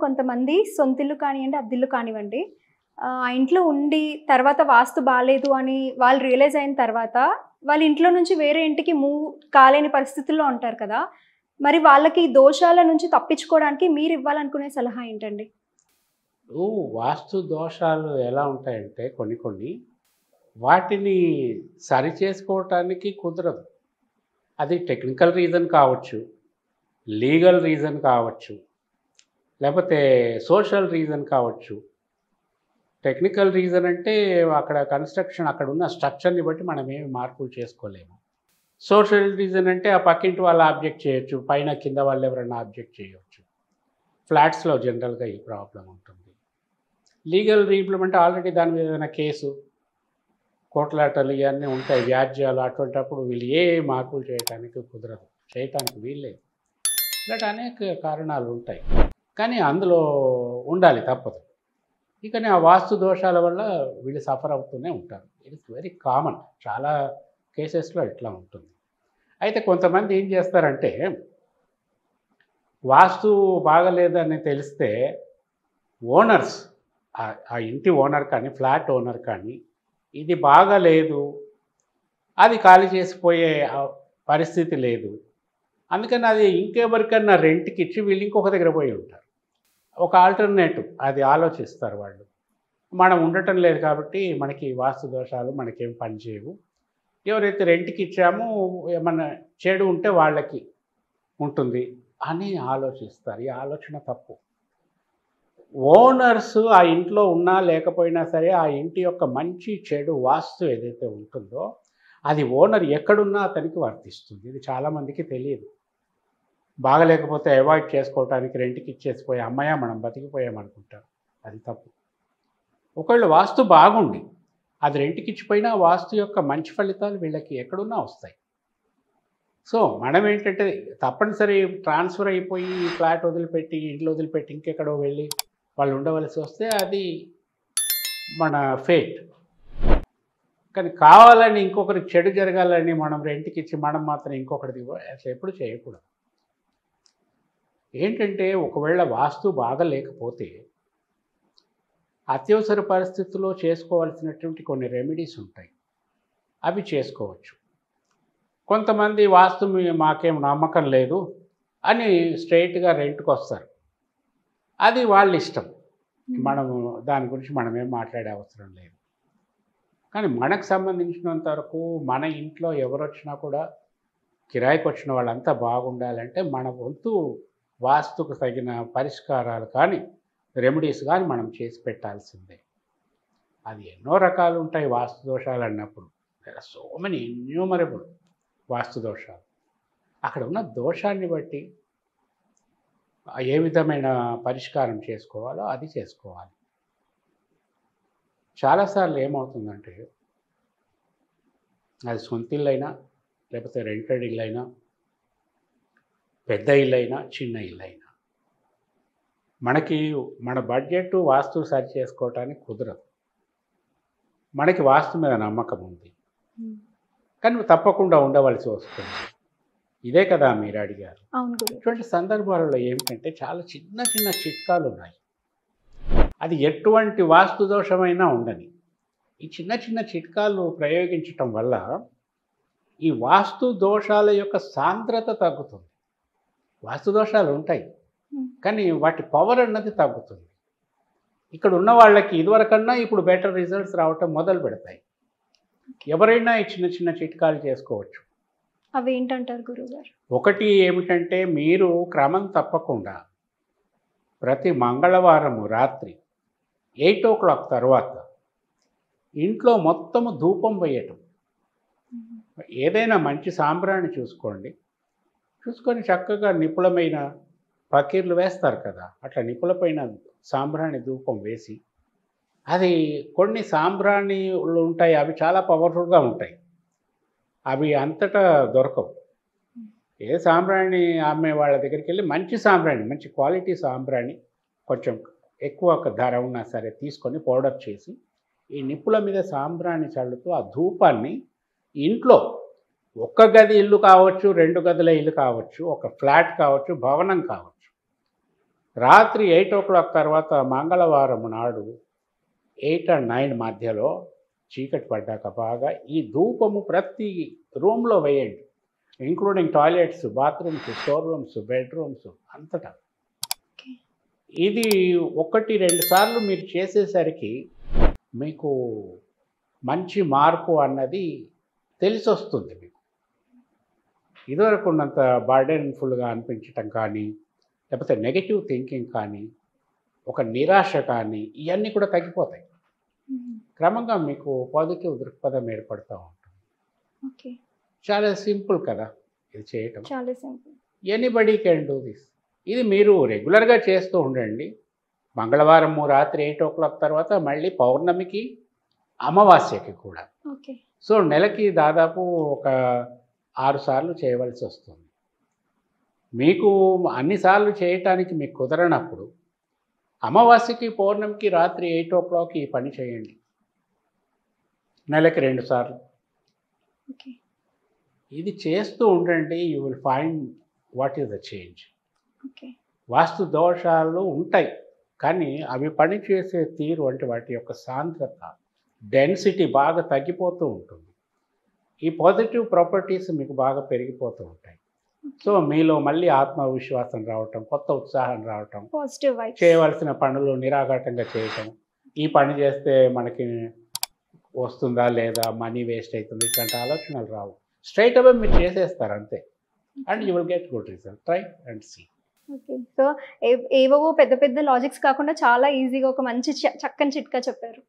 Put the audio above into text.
కొంతమంది సొంతిల్లు కానివ్వండి అద్దిల్లు కానివ్వండి ఆ ఇంట్లో ఉండి తర్వాత వాస్తు బాగాలేదు అని వాళ్ళు రియలైజ్ అయిన తర్వాత వాళ్ళ ఇంట్లో నుంచి వేరే ఇంటికి మూవ్ కాలేని పరిస్థితుల్లో ఉంటారు కదా మరి వాళ్ళకి దోషాల నుంచి తప్పించుకోవడానికి మీరు ఇవ్వాలనుకునే సలహా ఏంటండి? ఓ, వాస్తు దోషాలు ఎలా ఉంటాయంటే కొన్ని కొన్ని వాటిని సరి చేసుకోవటానికి కుదరదు. అది టెక్నికల్ రీజన్ కావచ్చు లీగల్ రీజన్ కావచ్చు లేకపోతే సోషల్ రీజన్ కావచ్చు. టెక్నికల్ రీజన్ అంటే అక్కడ కన్స్ట్రక్షన్ అక్కడ ఉన్న స్ట్రక్చర్ని బట్టి మనం ఏమి మార్పులు చేసుకోలేము. సోషల్ రీజన్ అంటే ఆ పక్కింటి వాళ్ళు ఆబ్జెక్ట్ చేయొచ్చు పైన కింద వాళ్ళు ఎవరైనా ఆబ్జెక్ట్ చేయొచ్చు. ఫ్లాట్స్లో జనరల్గా ఈ ప్రాబ్లం ఉంటుంది. లీగల్ రీప్లం అంటే ఆల్రెడీ దాని మీద ఏదైనా కేసు కోట్లాటలు ఇవన్నీ ఉంటాయి వ్యాజ్యాలు అటువంటప్పుడు వీళ్ళు ఏ మార్పులు చేయటానికి కుదరదు. చేయటానికి వీల్లేదు. ఇలాంటి అనేక కారణాలు ఉంటాయి. కానీ అందులో ఉండాలి తప్పదు. ఇకనే ఆ వాస్తు దోషాల వల్ల వీళ్ళు సఫర్ అవుతూనే ఉంటారు. ఇట్స్ వెరీ కామన్ చాలా కేసెస్లో ఇట్లా ఉంటుంది. అయితే కొంతమంది ఏం చేస్తారంటే వాస్తు బాగలేదని తెలిస్తే ఓనర్స్ ఆ ఇంటి ఓనర్ కానీ ఫ్లాట్ ఓనర్ కానీ ఇది బాగలేదు అది ఖాళీ చేసిపోయే పరిస్థితి లేదు అందుకని అది ఇంకెవరికన్నా రెంట్కి ఇచ్చి వీళ్ళు ఇంకొక దగ్గర పోయి ఉంటారు. ఒక ఆల్టర్నేటివ్ అది ఆలోచిస్తారు వాళ్ళు. మనం ఉండటం లేదు కాబట్టి మనకి వాస్తు దోషాలు మనకేం పనిచేయవు ఎవరైతే రెంట్కి ఇచ్చామో ఏమన్నా చెడు ఉంటే వాళ్ళకి ఉంటుంది అని ఆలోచిస్తారు. ఈ ఆలోచన తప్పు. ఓనర్స్ ఆ ఇంట్లో ఉన్నా లేకపోయినా సరే ఆ ఇంటి యొక్క మంచి చెడు వాస్తు ఏదైతే ఉంటుందో అది ఓనర్ ఎక్కడున్నా అతనికి వర్తిస్తుంది. ఇది చాలామందికి తెలియదు. బాగలేకపోతే అవాయిడ్ చేసుకోవటానికి రెంట్కి ఇచ్చేసిపోయి అమ్మాయ మనం బతికిపోయామనుకుంటారు అది తప్పు. ఒకవేళ వాస్తు బాగుండి అది రెంట్కి ఇచ్చిపోయినా వాస్తు యొక్క మంచి ఫలితాలు వీళ్ళకి ఎక్కడున్నా వస్తాయి. సో మనం ఏంటంటే తప్పనిసరి ట్రాన్స్ఫర్ అయిపోయి ఫ్లాట్ వదిలిపెట్టి ఇంట్లో వదిలిపెట్టి ఇంకెక్కడో వెళ్ళి వాళ్ళు ఉండవలసి వస్తే అది మన ఫేట్ కానీ కావాలని ఇంకొకరికి చెడు జరగాలని మనం రెంట్కి ఇచ్చి మనం మాత్రం ఇంకొకరిది అట్లా ఎప్పుడు చేయకూడదు. ఏంటంటే ఒకవేళ వాస్తు బాగా లేకపోతే అత్యవసర పరిస్థితుల్లో చేసుకోవాల్సినటువంటి కొన్ని రెమెడీస్ ఉంటాయి. అవి చేసుకోవచ్చు. కొంతమంది వాస్తు మాకేం నమ్మకం లేదు అని స్ట్రైట్గా రెంట్కి వస్తారు అది వాళ్ళ ఇష్టం. మనము దాని గురించి మనమేం మాట్లాడే అవసరం లేదు. కానీ మనకు సంబంధించినంత వరకు మన ఇంట్లో ఎవరు వచ్చినా కూడా కిరాయికి వచ్చిన వాళ్ళంతా బాగుండాలంటే మన వంతు వాస్తుకు తగిన పరిష్కారాలు కానీ రెమెడీస్ కానీ మనం చేసి పెట్టాల్సిందే. అది ఎన్నో రకాలు ఉంటాయి వాస్తు దోషాలు అన్నప్పుడు. సో మెనీ ఇన్యూమరబుల్ వాస్తు దోషాలు. అక్కడ ఉన్న దోషాన్ని బట్టి ఏ విధమైన పరిష్కారం చేసుకోవాలో అది చేసుకోవాలి. చాలాసార్లు ఏమవుతుందంటే అది సొంత ఇల్లైనా అయినా లేకపోతే రెంటెడ్ ఇల్లైనా అయినా పెద్ద ఇల్లు అయినా చిన్న ఇల్లు అయినా మనకి మన బడ్జెట్ వాస్తు సరి చేసుకోవటానికి కుదరదు. మనకి వాస్తు మీద నమ్మకం ఉంది కానీ తప్పకుండా ఉండవలసి వస్తుంది. ఇదే కదా మీరు అడిగారు. ఇటువంటి సందర్భాలలో ఏమిటంటే చాలా చిన్న చిన్న చిట్కాలు ఉన్నాయి అది ఎటువంటి వాస్తు దోషమైనా ఉండని. ఈ చిన్న చిన్న చిట్కాలు ప్రయోగించటం వల్ల ఈ వాస్తు దోషాల యొక్క సాంద్రత తగ్గుతుంది. వాస్తు దోషాలు ఉంటాయి కానీ వాటి పవర్ అన్నది తగ్గుతుంది. ఇక్కడ ఉన్న వాళ్ళకి ఇదివరకన్నా ఇప్పుడు బెటర్ రిజల్ట్స్ రావటం మొదలు పెడతాయి. ఎవరైనా ఈ చిన్న చిన్న చిట్కాలు చేసుకోవచ్చు. అవి ఏంటంటారు గురువు గారు ఒకటి ఏమిటంటే మీరు క్రమం తప్పకుండా ప్రతి మంగళవారము రాత్రి ఎయిట్ ఓ క్లాక్ తర్వాత ఇంట్లో మొత్తము ధూపం వేయటం. ఏదైనా మంచి సాంబ్రాణి చూసుకోండి. చూసుకొని చక్కగా నిపుణమైన పకీర్లు వేస్తారు కదా. అట్లా నిపుణపైన సాంబ్రాణి ధూపం వేసి అది కొన్ని సాంబ్రాణిలు ఉంటాయి అవి చాలా పవర్ఫుల్గా ఉంటాయి. అవి అంతటా దొరకవు. ఏ సాంబ్రాణి అమ్మే వాళ్ళ దగ్గరికి వెళ్ళి మంచి సాంబ్రాణి మంచి క్వాలిటీ సాంబ్రాణి కొంచెం ఎక్కువ ధర ఉన్నా సరే తీసుకొని పౌడర్ చేసి ఈ నిప్పుల మీద సాంబ్రాణి చల్లుతూ ఆ ధూపాన్ని ఇంట్లో ఒక్క గది ఇల్లు కావచ్చు రెండు గదుల ఇల్లు కావచ్చు ఒక ఫ్లాట్ కావచ్చు భవనం కావచ్చు. రాత్రి ఎయిట్ ఓ క్లాక్ తర్వాత మంగళవారం నాడు ఎయిట్ అండ్ నైన్ మధ్యలో చీకటి పడ్డాక బాగా ఈ ధూపము ప్రతి రూమ్లో వేయండి. Including toilets bathrooms store rooms bedrooms అంతటా. ఇది ఒకటి రెండు సార్లు మీరు చేసేసరికి మీకు మంచి మార్పు అన్నది తెలిసి వస్తుంది మీకు. ఇదివరకు ఉన్నంత బర్డెన్ఫుల్గా అనిపించటం కానీ లేకపోతే నెగటివ్ థింకింగ్ కానీ ఒక నిరాశ కానీ ఇవన్నీ కూడా తగ్గిపోతాయి. క్రమంగా మీకు పాజిటివ్ దృక్పథం ఏర్పడుతూ ఉంటుంది. ఓకే. చాలా సింపుల్ కదా ఇది చేయటం. చాలా simple. Anybody can do this. ఇది మీరు రెగ్యులర్గా చేస్తూ ఉండండి. మంగళవారం రాత్రి ఎయిట్ ఓ క్లాక్ తర్వాత మళ్ళీ పౌర్ణమికి అమావాస్యకి కూడా. ఓకే. సో నెలకి దాదాపు ఒక ఆరు సార్లు చేయవలసి వస్తుంది. మీకు అన్నిసార్లు చేయటానికి మీకు కుదరనప్పుడు అమావాస్యకి పౌర్ణమికి రాత్రి ఎయిట్ ఓ క్లాక్ ఈ పని చేయండి. నెలకి రెండు సార్లు. ఇది చేస్తూ ఉండండి you will find what is the change. వాస్తు దోషాలు ఉంటాయి కానీ అవి పనిచేసే తీరు అంటే వాటి యొక్క సాంద్రత డెన్సిటీ బాగా తగ్గిపోతూ ఉంటుంది. ఈ పాజిటివ్ ప్రాపర్టీస్ మీకు బాగా పెరిగిపోతూ ఉంటాయి. సో మీలో మళ్ళీ ఆత్మవిశ్వాసం రావటం కొత్త ఉత్సాహం రావటం పాజిటివ్ చేయవలసిన పనులు నిరాఘాటంగా చేయటం ఈ పని చేస్తే మనకి వస్తుందా లేదా మనీ వేస్ట్ అవుతుంది ఇట్లాంటి ఆలోచనలు రావు. స్ట్రైట్ అవే మీరు చేసేస్తారు అంతే. And you will get good result try and see okay so ఏవో పెద్ద పెద్ద లాజిక్స్ కాకుండా చాలా ఈజీగా ఒక మంచి చక్కని చిట్కా చెప్పారు.